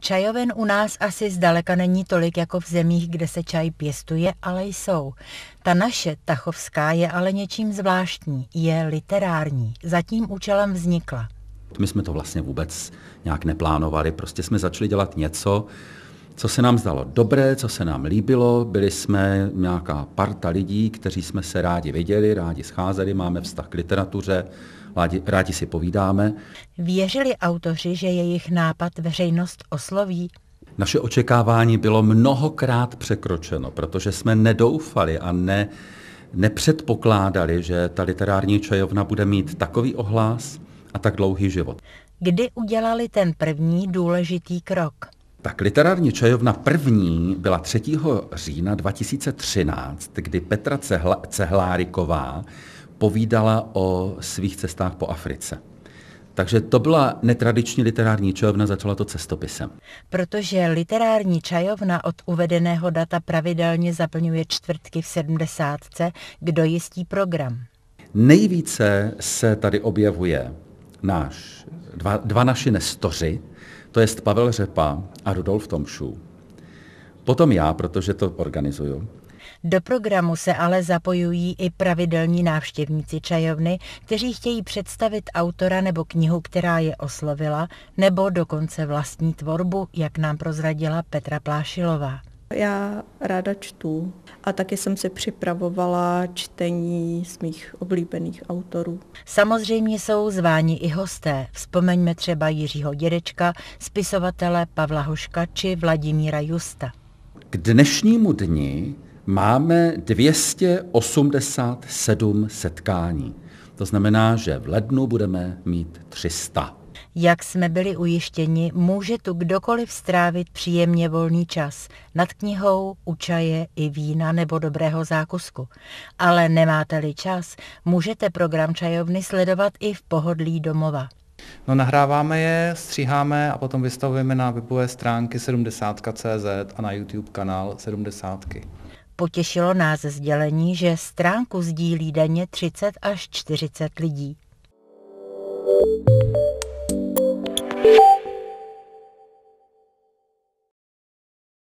Čajoven u nás asi zdaleka není tolik jako v zemích, kde se čaj pěstuje, ale jsou. Ta naše, tachovská, je ale něčím zvláštní, je literární. Za tím účelem vznikla. My jsme to vlastně vůbec nějak neplánovali, prostě jsme začali dělat něco, co se nám zdalo dobré, co se nám líbilo. Byli jsme nějaká parta lidí, kteří jsme se rádi viděli, rádi scházeli, máme vztah k literatuře, rádi, rádi si povídáme. Věřili autoři, že jejich nápad veřejnost osloví? Naše očekávání bylo mnohokrát překročeno, protože jsme nedoufali a ne, nepředpokládali, že ta literární čajovna bude mít takový ohlas a tak dlouhý život. Kdy udělali ten první důležitý krok? Tak literární čajovna první byla 3. října 2013, kdy Petra Cehla, Cehláriková povídala o svých cestách po Africe. Takže to byla netradiční literární čajovna, začala to cestopisem. Protože literární čajovna od uvedeného data pravidelně zaplňuje čtvrtky v sedmdesátce, kdo jistí program? Nejvíce se tady objevuje náš, dva, dva naši nestoři, to je Pavel Řepa a Rudolf Tomšů. Potom já, protože to organizuju. Do programu se ale zapojují i pravidelní návštěvníci čajovny, kteří chtějí představit autora nebo knihu, která je oslovila, nebo dokonce vlastní tvorbu, jak nám prozradila Petra Plášilová. Já ráda čtu a taky jsem si připravovala čtení z mých oblíbených autorů. Samozřejmě jsou zváni i hosté. Vzpomeňme třeba Jiřího Dědečka, spisovatele Pavla Hoška či Vladimíra Justa. K dnešnímu dni máme 287 setkání. To znamená, že v lednu budeme mít 300. Jak jsme byli ujištěni, může tu kdokoliv strávit příjemně volný čas nad knihou, u čaje i vína nebo dobrého zákusku. Ale nemáte-li čas, můžete program čajovny sledovat i v pohodlí domova. No nahráváme je, stříháme a potom vystavujeme na webové stránky 70.cz a na YouTube kanál 70. Potěšilo nás sdělení, že stránku sdílí denně 30 až 40 lidí.